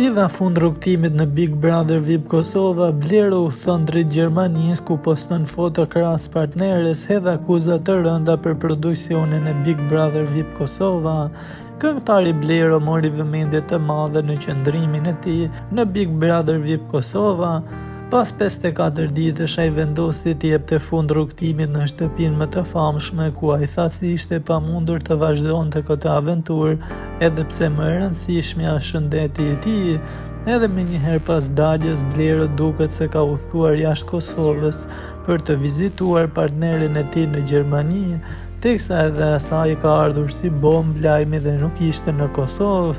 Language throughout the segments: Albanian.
I dha fund rrugtimit në Big Brother VIP Kosova, Blero udhëton drejt Gjermanisë ku poston foto krahas partneres, hedh akuza të rënda për produksionin e Big Brother VIP Kosova. Këngëtari Blero mori vëmendje të madhe në qëndrimin e tij në Big Brother VIP Kosova. Pas 54 ditësh ai vendosi të jepte fund rrugtimit në shtëpinë më të famshme ku ai tha se ishte e pamundur të vazhdonte këtë aventurë, edhe pse më e rëndësishmja është shëndeti i tij. Edhe menjëherë pas daljes, Blero duket se ka udhëtuar jashtë Kosovës, për të vizituar partneren e tij në Gjermani, teksa edhe asaj i ka ardhur si bombë lajmi dhe nuk ishte në Kosovë,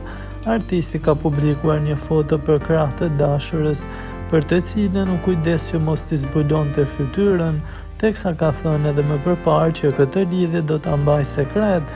artisti ka publikuar një foto përkrah të dashurës, për të cilën u kujdes që mos t'i zbulonte fytyrën, teksa ka thënë edhe më përparë që këtë lidhje do ta mbajë sekret.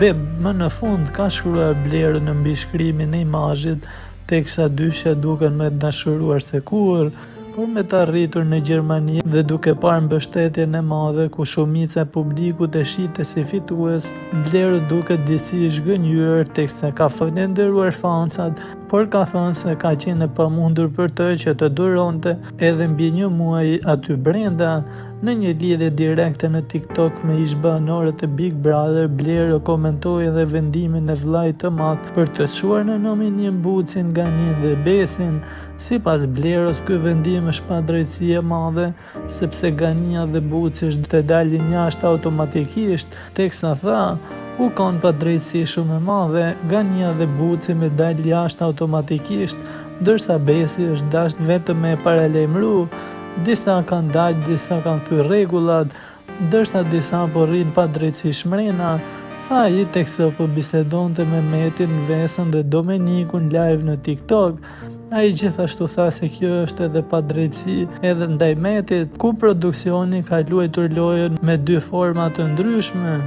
Beb më në fund ka shkruar Blero në mbishkrimin e imazhit, teksa dyshja duken më të dashuruar se kurrë. por me të arritur në Gjermani dhe duke parë mbështetjen e madhe ku shumica e publikut e shihte si fitues, Blero duket disi i zhgënjyer teksa ka falënderuar fansat, por ka thënë se ka qenë e pamundur për të që të duronte edhe mbi një muaj aty brenda. Në një lidhje direkte në TikTok me ish-banorët e Big Brother, Blero komentoi edhe vendimin e vëllait të madh për të çuar në nominim Bucin, Ganin dhe Besin. Sipas Bleros, ky vendim është padrejtësi e madhe, sepse Gania dhe Buci është të dalin jashtë automatikisht, teksa tha, U kon padrejtësi shumë e madhe, Gania dhe Buci me dalë jashtë automatikisht, ndërsa Besi është dashtë vetëm me u paralajmëru, disa kanë dalë, disa kanë thy rregullat, Ndërsa disa po rrinë padrejtësisht mrena, tha ai teksa po bisedonte me Metin, Vesën dhe Domenikun live në TikTok. Ai gjithashtu tha se kjo është edhe padrejtësi edhe ndaj Metit, ku produksioni ka luajtur lojën me dy forma të ndryshme,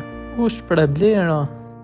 u shpreh Blero.